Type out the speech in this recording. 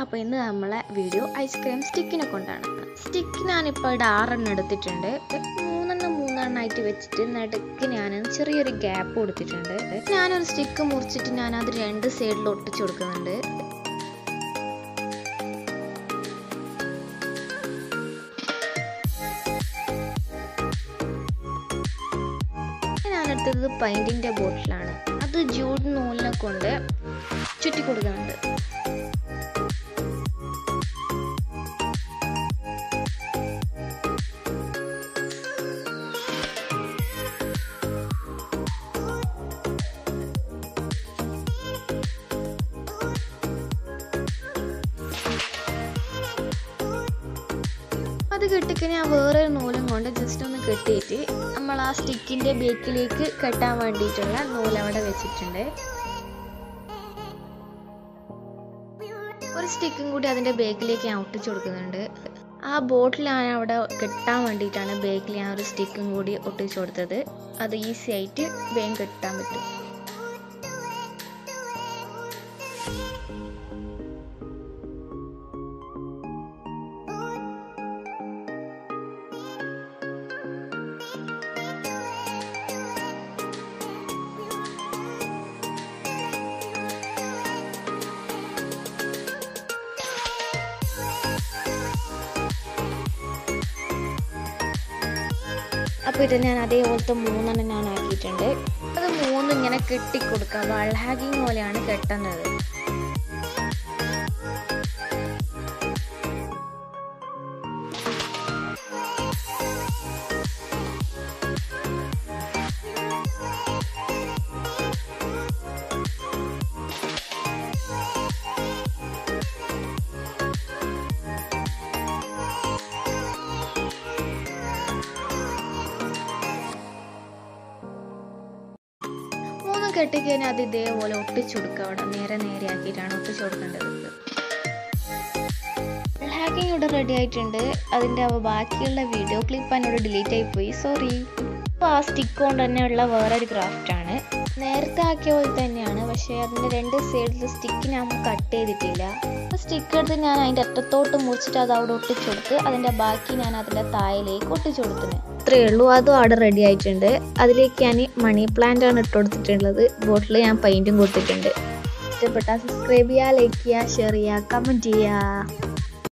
അപ്പോൾ ഇന്ന് നമ്മളെ വീഡിയോ ഐസ്ക്രീം സ്റ്റിക്കിനെ കൊണ്ടാണ്. സ്റ്റിക്ക് ഞാനിപ്പോൾ ആറെണ്ണം എടുത്തിട്ടുണ്ട്. മൂന്നെണ്ണം മൂന്നെണ്ണമായിട്ട് വെച്ചിട്ട് നടുക്ക് ഞാൻ ചെറിയൊരു ഗ്യാപ്പ് കൊടുത്തിട്ടുണ്ട്. ഞാനൊരു സ്റ്റിക്ക് മുറിച്ചിട്ട് ഞാനത് രണ്ട് സൈഡിൽ ഒട്ടിച്ചു കൊടുക്കുന്നുണ്ട്. ഞാനെടുത്തത് പെയിന്റിന്റെ ബോട്ടിലാണ് അത് ജൂഡ് നൂലിനെ കൊണ്ട് ചുറ്റി കൊടുക്കുന്നുണ്ട്. അത് കെട്ടിക്ക് ഞാൻ വേറൊരു നൂലും കൊണ്ട് ജസ്റ്റ് ഒന്ന് കെട്ടിയിട്ട് നമ്മൾ ആ സ്റ്റിക്കിന്റെ ബേക്കിലേക്ക് കെട്ടാൻ വേണ്ടിയിട്ടുള്ള നൂൽ അവിടെ വെച്ചിട്ടുണ്ട്. ഒരു സ്റ്റിക്കും കൂടി അതിന്റെ ബേക്കിലേക്ക് ഞാൻ ഒട്ടിച്ചു കൊടുക്കുന്നുണ്ട്. ആ ബോട്ടിലാണ് അവിടെ കെട്ടാൻ വേണ്ടിയിട്ടാണ് ബേക്കിൽ ഞാൻ ഒരു സ്റ്റിക്കും കൂടി ഒട്ടിച്ചു കൊടുത്തത്. അത് ഈസി ആയിട്ട് വേഗം കെട്ടാൻ പറ്റും. ഇത് ഞാൻ അതേപോലത്തെ മൂന്നെണ്ണം ഞാൻ ആക്കിയിട്ടുണ്ട്. അത് മൂന്നും ഇങ്ങനെ കെട്ടിക്കൊടുക്കുക. വൾ ഹാഗിങ് പോലെയാണ് കെട്ടുന്നത്. മൂന്നും കെട്ടിക്കഴിഞ്ഞാൽ അത് ഇതേപോലെ ഒട്ടിച്ചു കൊടുക്കുക അവിടെ. നേരെ നേരെ ആക്കിയിട്ടാണ് ഒട്ടിച്ചു കൊടുക്കേണ്ടത്. ഹാക്കിംഗ് ഇവിടെ റെഡി ആയിട്ടുണ്ട്. അതിന്റെ ബാക്കിയുള്ള വീഡിയോ ക്ലിപ്പ് എന്നോട് ഡിലീറ്റ് ആയി പോയി. സോറി അപ്പോൾ ആ സ്റ്റിക്ക് കൊണ്ട് തന്നെയുള്ള വേറൊരു ക്രാഫ്റ്റ് ആണ്. നേരത്തെ ആക്കിയ പോലെ തന്നെയാണ്. പക്ഷേ അതിന്റെ രണ്ട് സൈഡിൽ സ്റ്റിക്ക് ഞാൻ കട്ട് ചെയ്തിട്ടില്ല. സ്റ്റിക്ക് എടുത്ത് ഞാൻ അതിന്റെ അറ്റത്തോട്ട് മുറിച്ചിട്ട് അത് അവിടെ ഒട്ടിച്ചു കൊടുത്ത് അതിന്റെ ബാക്കി ഞാൻ അതിന്റെ തായലേക്ക് ഒട്ടിച്ചു കൊടുത്തിന് ഇത്രയേ ഉള്ളൂ. അതും അവിടെ റെഡി ആയിട്ടുണ്ട്. അതിലേക്ക് ഞാൻ മണി പ്ലാന്റ് ആണ് ഇട്ട് കൊടുത്തിട്ടുള്ളത്. ബോട്ടിൽ ഞാൻ പെയിന്റും കൊടുത്തിട്ടുണ്ട്. ഇഷ്ടപ്പെട്ടാൽ സബ്സ്ക്രൈബ് ചെയ്യുക ലൈക്ക് ചെയ്യുക ഷെയർ ചെയ്യുക കമന്റ് ചെയ്യുക